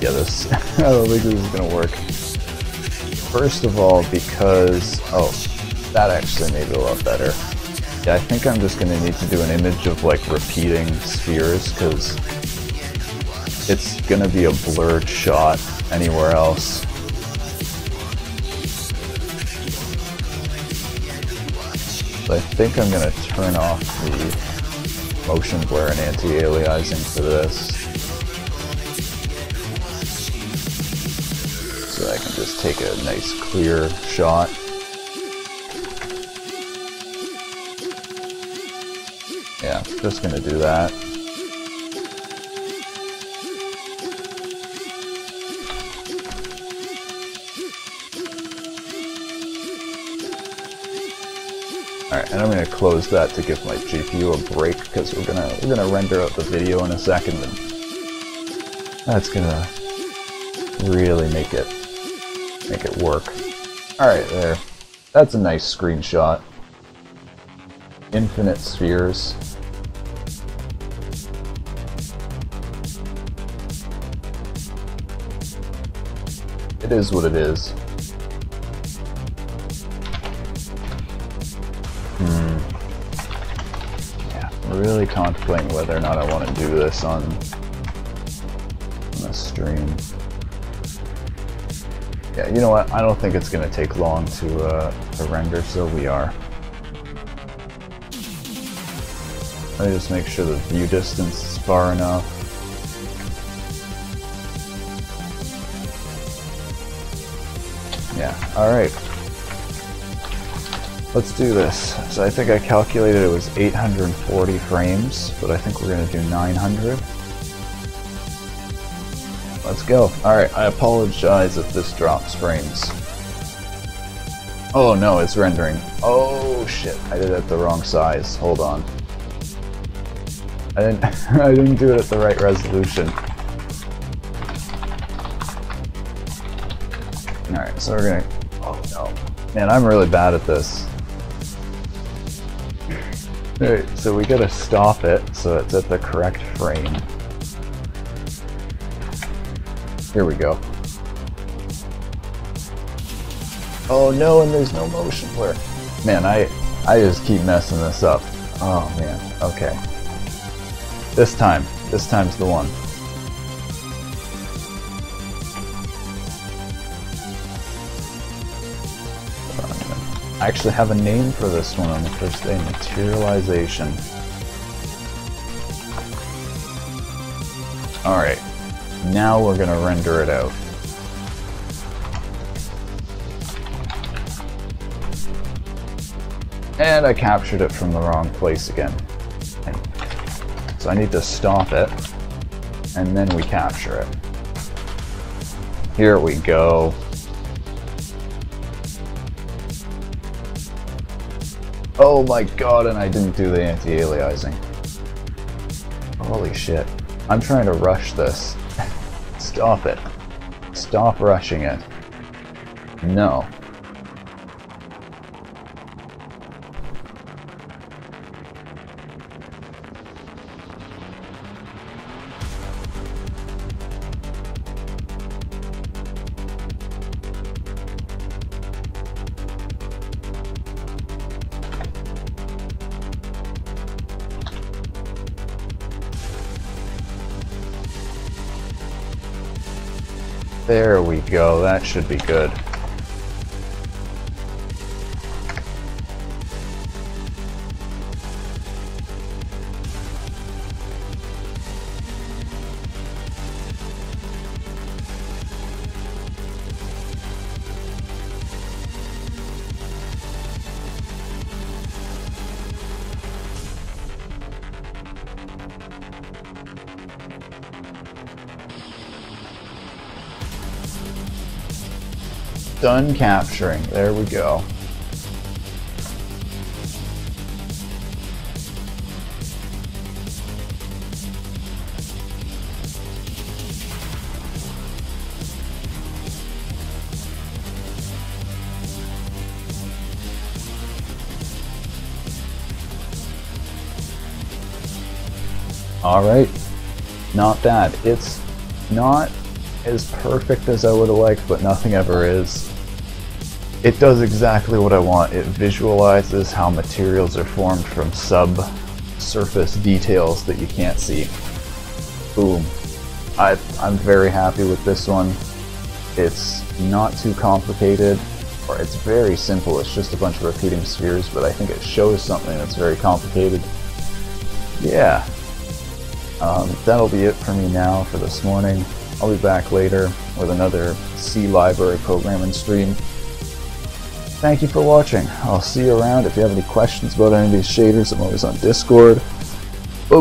A: Yeah, this, I don't think this is gonna work. First of all, because, oh, that actually made it a lot better. Yeah, I think I'm just gonna need to do an image of like repeating spheres, because it's gonna be a blurred shot anywhere else. I think I'm gonna turn off the motion blur and anti-aliasing for this. Take a nice clear shot. Yeah, just gonna do that. Alright, and I'm gonna close that to give my GPU a break because we're gonna we're gonna render out the video in a second and that's gonna really make it make it work. Alright there. That's a nice screenshot. Infinite spheres. It is what it is. Hmm. Yeah, I'm really contemplating whether or not I want to do this on, on a stream. Yeah, you know what? I don't think it's going to take long to, uh, to render, so we are. Let me just make sure the view distance is far enough. Yeah, alright. Let's do this. So I think I calculated it was 840 frames, but I think we're going to do 900. Let's go. Alright, I apologize if this drops frames. Oh no, it's rendering. Oh shit, I did it at the wrong size. Hold on. I didn't I didn't do it at the right resolution. Alright, so we're gonna Oh no. Man, I'm really bad at this. Alright, so we gotta stop it so it's at the correct frame. Here we go. Oh no, and there's no motion blur. Man, I I just keep messing this up. Oh man, okay. This time, this time's the one. I actually have a name for this one on the first day, materialization. Alright, now we're gonna render it out. And I captured it from the wrong place again. So I need to stop it, and then we capture it. Here we go. Oh my god, and I didn't do the anti-aliasing. Holy shit. I'm trying to rush this. Stop it. Stop rushing it. No. Should be good. Done capturing. There we go. Alright, not bad. It's not as perfect as I would have liked, but nothing ever is. It does exactly what I want. It visualizes how materials are formed from subsurface details that you can't see. Boom. I, I'm very happy with this one. It's not too complicated, or it's very simple. It's just a bunch of repeating spheres, but I think it shows something that's very complicated. Yeah. Um, that'll be it for me now for this morning. I'll be back later with another C library programming stream. Thank you for watching. I'll see you around. If you have any questions about any of these shaders, I'm always on Discord. Bye